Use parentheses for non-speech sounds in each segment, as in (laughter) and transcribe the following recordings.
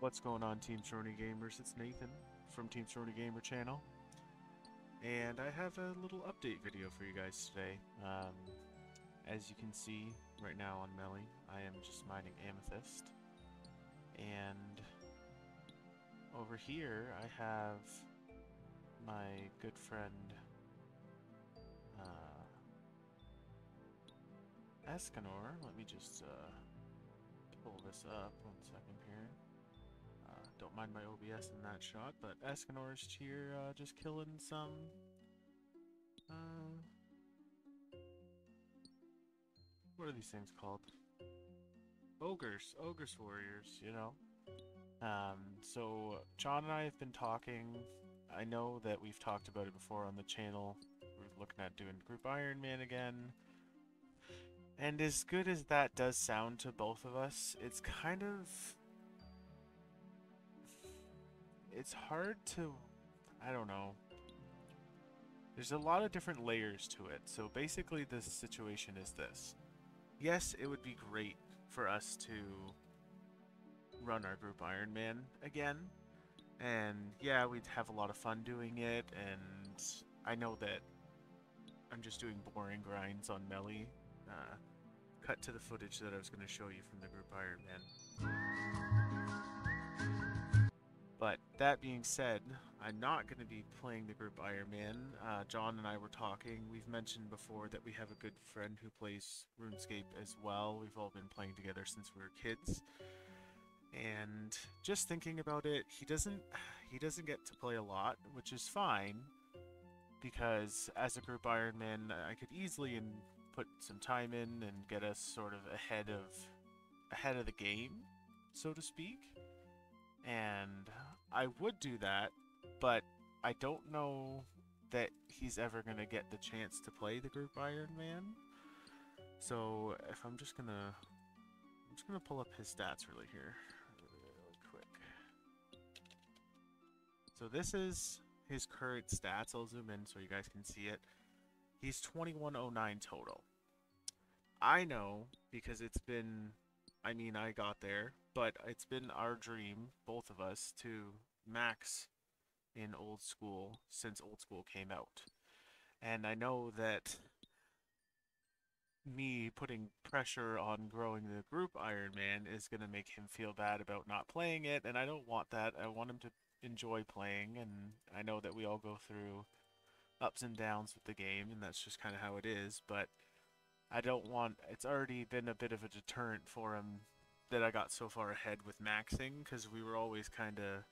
What's going on, Team Cirone Gamers? It's Nathan from Team Cirone Gamer channel, and I have a little update video for you guys today. Um, as you can see right now on Melly, I am just mining amethyst, and over here I have my good friend uh, Escanor. Let me just uh, pull this up one second here. Mind my OBS in that shot, but Escanor's here uh, just killing some. Uh, what are these things called? Ogres, ogress warriors, you know. Um, so John and I have been talking. I know that we've talked about it before on the channel. We're looking at doing Group Iron Man again. And as good as that does sound to both of us, it's kind of it's hard to I don't know. There's a lot of different layers to it. So basically the situation is this. Yes, it would be great for us to run our group Iron Man again. And yeah, we'd have a lot of fun doing it and I know that I'm just doing boring grinds on Melly. Uh, cut to the footage that I was going to show you from the group Iron Man. But that being said, I'm not going to be playing the group Iron Man. Uh, John and I were talking. We've mentioned before that we have a good friend who plays RuneScape as well. We've all been playing together since we were kids. And just thinking about it, he doesn't (sighs) he doesn't get to play a lot, which is fine because as a group Iron Man, I could easily and put some time in and get us sort of ahead of ahead of the game, so to speak. And I would do that, but I don't know that he's ever going to get the chance to play the group Iron Man. So if I'm just going to I'm just going to pull up his stats really here really quick. So this is his current stats. I'll zoom in so you guys can see it. He's 2109 total. I know because it's been I mean, I got there, but it's been our dream, both of us, to max in old school since old school came out. And I know that me putting pressure on growing the group Iron Man is going to make him feel bad about not playing it, and I don't want that. I want him to enjoy playing, and I know that we all go through ups and downs with the game, and that's just kind of how it is, but I don't want, it's already been a bit of a deterrent for him that I got so far ahead with maxing, because we were always kind of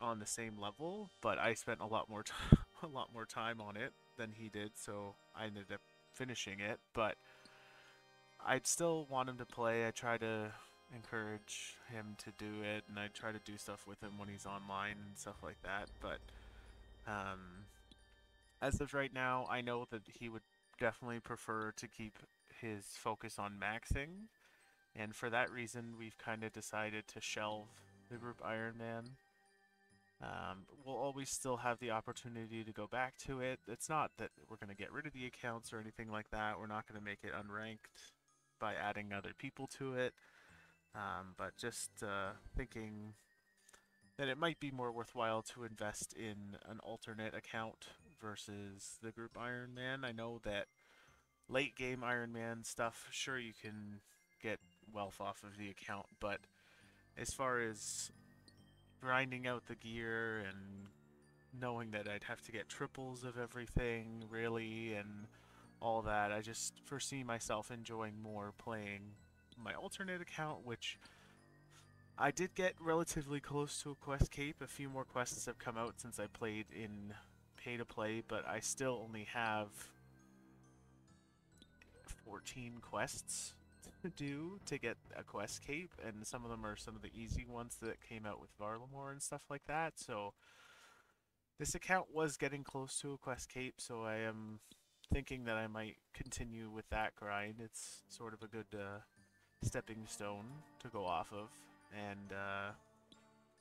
on the same level, but I spent a lot more (laughs) time, a lot more time on it than he did, so I ended up finishing it, but I'd still want him to play. I try to encourage him to do it, and I try to do stuff with him when he's online and stuff like that, but um, as of right now, I know that he would definitely prefer to keep his focus on maxing, and for that reason, we've kind of decided to shelve the group Iron Man. Um, we'll always still have the opportunity to go back to it. It's not that we're going to get rid of the accounts or anything like that. We're not going to make it unranked by adding other people to it. Um, but just uh, thinking that it might be more worthwhile to invest in an alternate account versus the group Iron Man. I know that late game Iron Man stuff, sure you can get wealth off of the account, but as far as grinding out the gear and knowing that I'd have to get triples of everything, really, and all that, I just foresee myself enjoying more playing my alternate account, which I did get relatively close to a quest cape. A few more quests have come out since I played in pay to play, but I still only have 14 quests (laughs) to do to get a quest cape, and some of them are some of the easy ones that came out with Varlamore and stuff like that. So this account was getting close to a quest cape, so I am thinking that I might continue with that grind. It's sort of a good uh, stepping stone to go off of, and uh,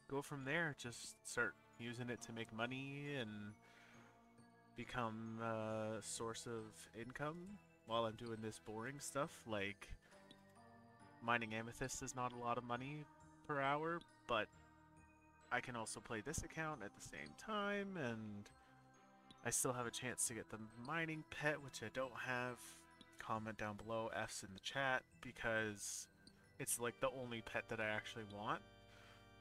go from there. Just start using it to make money and become a source of income while I'm doing this boring stuff like mining amethyst is not a lot of money per hour, but I can also play this account at the same time, and I still have a chance to get the mining pet, which I don't have. Comment down below, F's in the chat, because it's like the only pet that I actually want.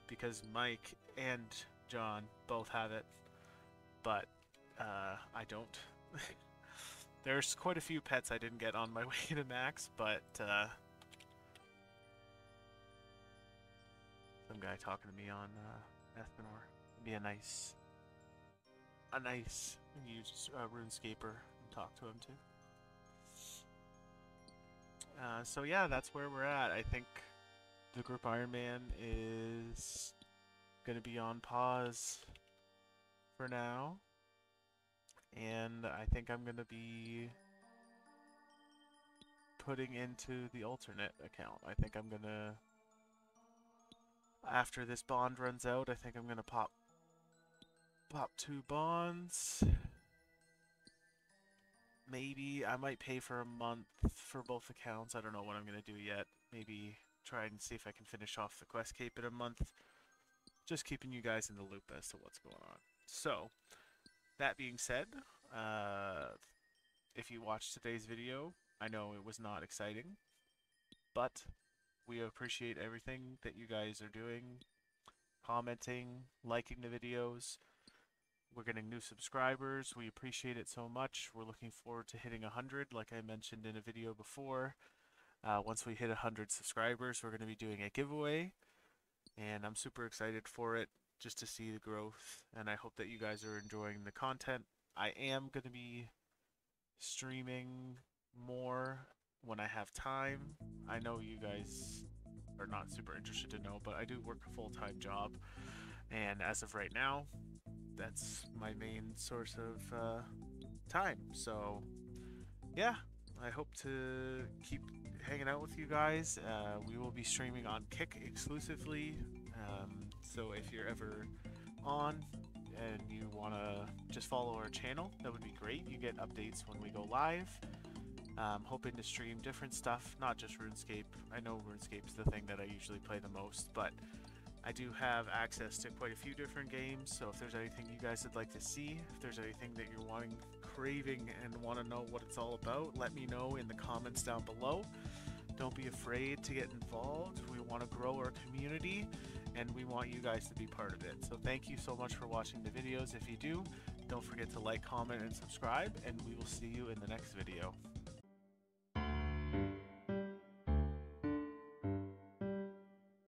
Because Mike and John both have it, but uh, I don't. (laughs) There's quite a few pets I didn't get on my (laughs) way to max, but uh, some guy talking to me on uh, Ethanor. Be a nice, a nice use uh, RuneScaper and talk to him too. Uh, so yeah, that's where we're at. I think the group Iron Man is gonna be on pause for now. And I think I'm gonna be putting into the alternate account. I think I'm gonna after this bond runs out, I think I'm gonna pop pop two bonds. Maybe I might pay for a month for both accounts. I don't know what I'm gonna do yet. Maybe try and see if I can finish off the quest cape in a month. Just keeping you guys in the loop as to what's going on. So, that being said, uh, if you watched today's video, I know it was not exciting, but we appreciate everything that you guys are doing, commenting, liking the videos. We're getting new subscribers. We appreciate it so much. We're looking forward to hitting 100, like I mentioned in a video before. Uh, once we hit 100 subscribers, we're going to be doing a giveaway, and I'm super excited for it just to see the growth, and I hope that you guys are enjoying the content. I am going to be streaming more when I have time. I know you guys are not super interested to know, but I do work a full-time job, and as of right now, that's my main source of uh, time. So, yeah, I hope to keep hanging out with you guys. Uh, we will be streaming on Kick exclusively. Um, so if you're ever on and you want to just follow our channel, that would be great. You get updates when we go live. Um, hoping to stream different stuff, not just RuneScape. I know RuneScape's the thing that I usually play the most, but I do have access to quite a few different games, so if there's anything you guys would like to see, if there's anything that you're wanting, craving, and want to know what it's all about, let me know in the comments down below. Don't be afraid to get involved. We want to grow our community, and we want you guys to be part of it. So thank you so much for watching the videos. If you do, don't forget to like, comment, and subscribe, and we will see you in the next video.